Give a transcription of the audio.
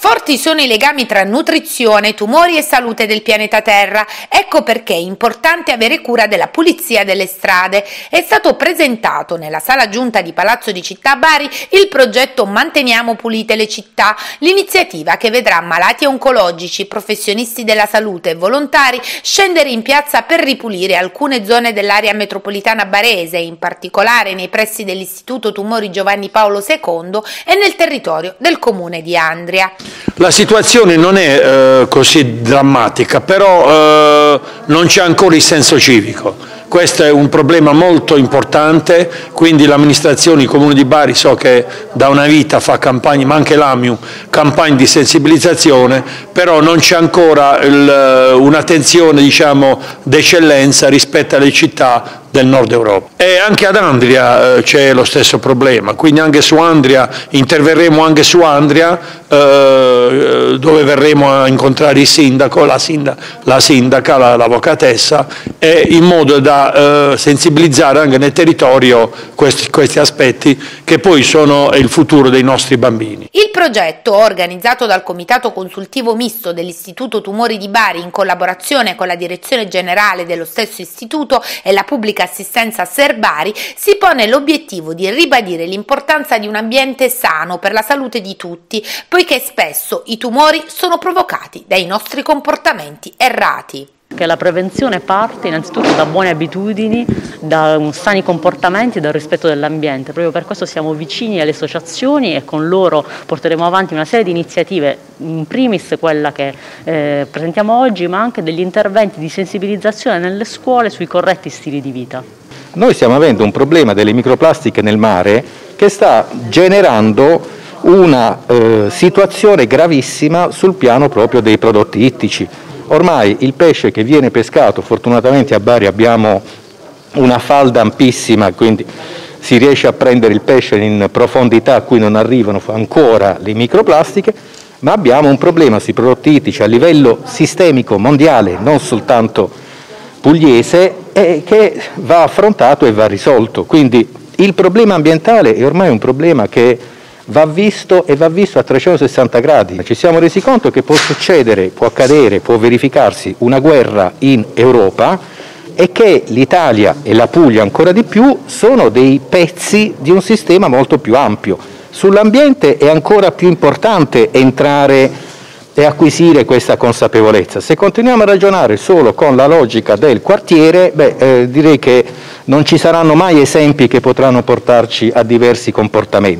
Forti sono i legami tra nutrizione, tumori e salute del pianeta Terra. Ecco perché è importante avere cura della pulizia delle strade. È stato presentato nella sala giunta di Palazzo di Città Bari il progetto Manteniamo pulite le città, l'iniziativa che vedrà malati oncologici, professionisti della salute e volontari scendere in piazza per ripulire alcune zone dell'area metropolitana barese, in particolare nei pressi dell'Istituto Tumori Giovanni Paolo II e nel territorio del comune di Andria. La situazione non è eh, così drammatica, però eh, non c'è ancora il senso civico. Questo è un problema molto importante, quindi l'amministrazione, il Comune di Bari so che da una vita fa campagne, ma anche l'AMIU, campagne di sensibilizzazione, però non c'è ancora un'attenzione diciamo, d'eccellenza rispetto alle città del nord Europa. E anche ad Andria eh, c'è lo stesso problema, quindi anche su Andria, interverremo anche su Andria eh, dove verremo a incontrare il sindaco, la, sindaca, la, sindaca, l'avvocatessa, in modo da eh, sensibilizzare anche nel territorio questi, questi aspetti che poi sono il futuro dei nostri bambini. Il progetto, organizzato dal Comitato Consultivo Misto dell'Istituto Tumori di Bari in collaborazione con la Direzione Generale dello stesso istituto e la Pubblica Assistenza Serbari, si pone l'obiettivo di ribadire l'importanza di un ambiente sano per la salute di tutti, poiché spesso i tumori sono provocati dai nostri comportamenti errati che la prevenzione parte innanzitutto da buone abitudini, da sani comportamenti e dal rispetto dell'ambiente. Proprio per questo siamo vicini alle associazioni e con loro porteremo avanti una serie di iniziative, in primis quella che eh, presentiamo oggi, ma anche degli interventi di sensibilizzazione nelle scuole sui corretti stili di vita. Noi stiamo avendo un problema delle microplastiche nel mare che sta generando una eh, situazione gravissima sul piano proprio dei prodotti ittici. Ormai il pesce che viene pescato, fortunatamente a Bari abbiamo una falda ampissima, quindi si riesce a prendere il pesce in profondità a cui non arrivano ancora le microplastiche, ma abbiamo un problema sui prodotti ittici a livello sistemico mondiale, non soltanto pugliese, che va affrontato e va risolto. Quindi il problema ambientale è ormai un problema che va visto e va visto a 360 gradi. Ci siamo resi conto che può succedere, può accadere, può verificarsi una guerra in Europa e che l'Italia e la Puglia ancora di più sono dei pezzi di un sistema molto più ampio. Sull'ambiente è ancora più importante entrare e acquisire questa consapevolezza. Se continuiamo a ragionare solo con la logica del quartiere, beh, eh, direi che non ci saranno mai esempi che potranno portarci a diversi comportamenti.